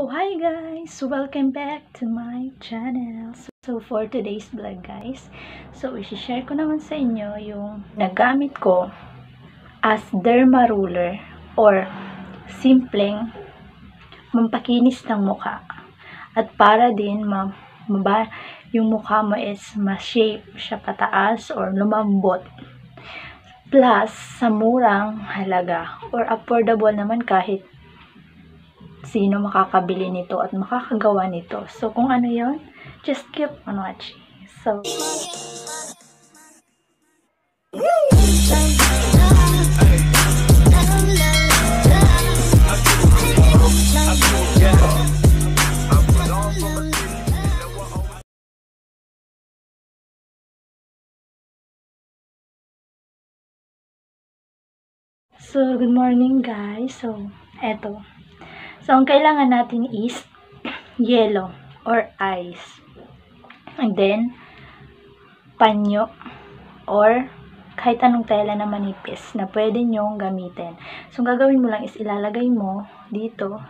Hi guys! Welcome back to my channel. So, for today's vlog guys, so, isi-share ko naman sa inyo yung nagamit ko as derma ruler or simpleng mampakinis ng mukha. At para din ma, maba, yung mukha mo is ma-shape siya pataas or lumambot. Plus, sa murang halaga or affordable naman kahit sino makakabili nito at makakagawa nito. So, kung ano yon just keep on watching. So, So, good morning guys. So, eto. So, ang kailangan natin is yellow or ice. And then, panyo or kahit anong tela na manipis na pwede nyong gamitin. So, gagawin mo lang is ilalagay mo dito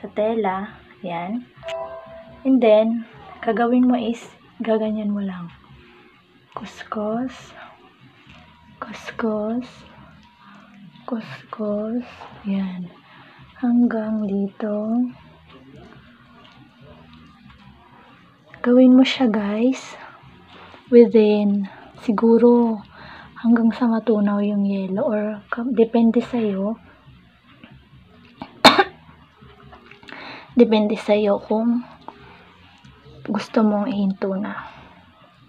sa tela. Yan. And then, gagawin mo is gaganyan mo lang. Kuskus. Kuskus. Kuskus. Yan. Hanggang dito. Gawin mo siya guys. Within, siguro, hanggang sa matunaw yung yellow or depende sa'yo. depende sa'yo kung gusto mong ihinto na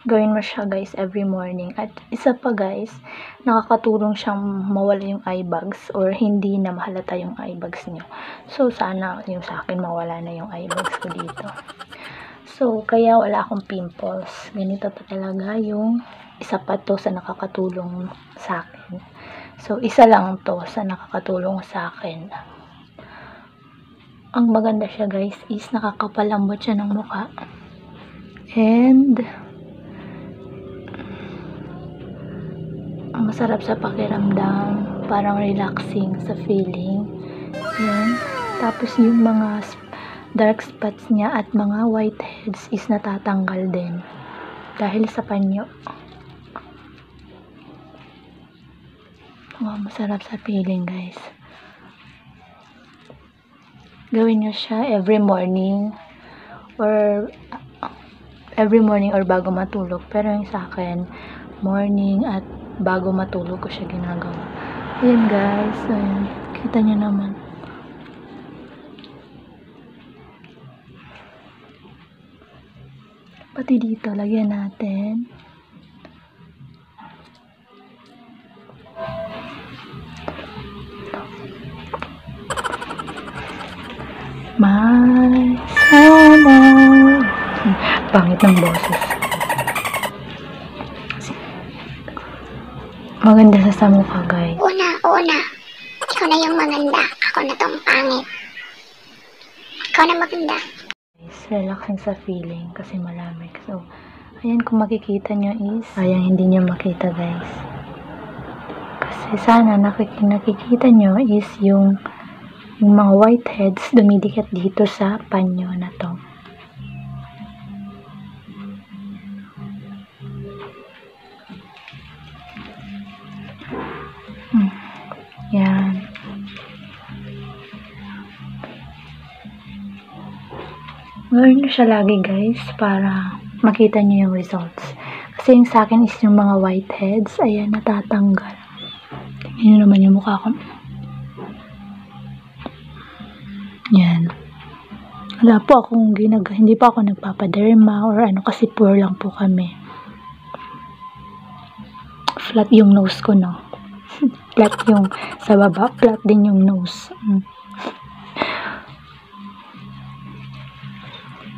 gawin mo siya guys every morning. At isa pa guys, nakakatulong siyang mawala yung eye bags or hindi na mahalata yung eye bags niyo. So sana yung sa akin mawala na yung eye bags ko dito. So kaya wala akong pimples. Ganito pa talaga yung isa pa to sa nakakatulong sa akin. So isa lang to sa nakakatulong sa akin. Ang maganda siya guys is nakakapalambot siya ng mukha. And ang masarap sa pakiramdam, parang relaxing sa feeling. Yan. Tapos yung mga dark spots niya at mga whiteheads is natatanggal din dahil sa panyo. Wow, masarap sa feeling guys. Gawin nyo siya every morning or every morning or bago matulog. Pero yung sa akin, morning at bago matulog ko siya ginagawa. Ayan guys, ayan. Kita nyo naman. Pati dito, lagyan natin. May sama. Pangit ng boses. Maganda sa sa mukha, guys. Una, una. Ikaw na yung maganda. Ako na tong pangit. Ikaw na maganda. Guys, relaxing sa feeling kasi malamig. So, ayan kung makikita nyo is, sayang hindi nyo makita, guys. Kasi sana nakik nakikita nyo is yung yung mga whiteheads dumidikit dito sa panyo na to. Gawin nyo siya lagi guys para makita nyo yung results. Kasi yung sa akin is yung mga whiteheads, ayan, natatanggal. Tingnan nyo naman yung mukha ko. Yan. Wala po akong ginag hindi pa ako nagpapaderma or ano kasi poor lang po kami. Flat yung nose ko, no? flat yung sa baba, flat din yung nose. Mm.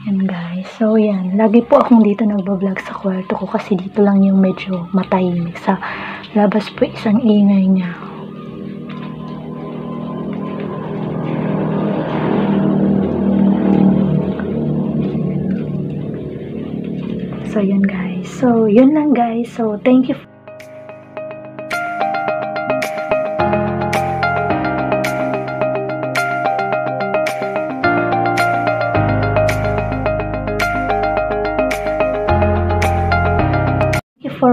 Yan guys. So yan, lagi po akong dito nagbablog sa kwarto ko kasi dito lang yung medyo matahimik. Sa labas po isang ingay niya. So yun guys. So yun lang guys. So thank you for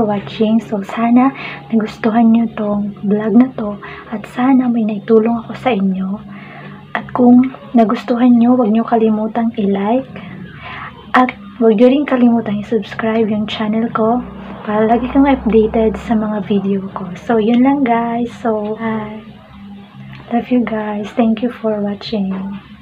watching. So, sana nagustuhan nyo tong vlog na to at sana may naitulong ako sa inyo. At kung nagustuhan nyo, huwag nyo kalimutang i-like at huwag nyo rin kalimutang i-subscribe yung channel ko para lagi kang updated sa mga video ko. So, yun lang guys. So, bye. Love you guys. Thank you for watching.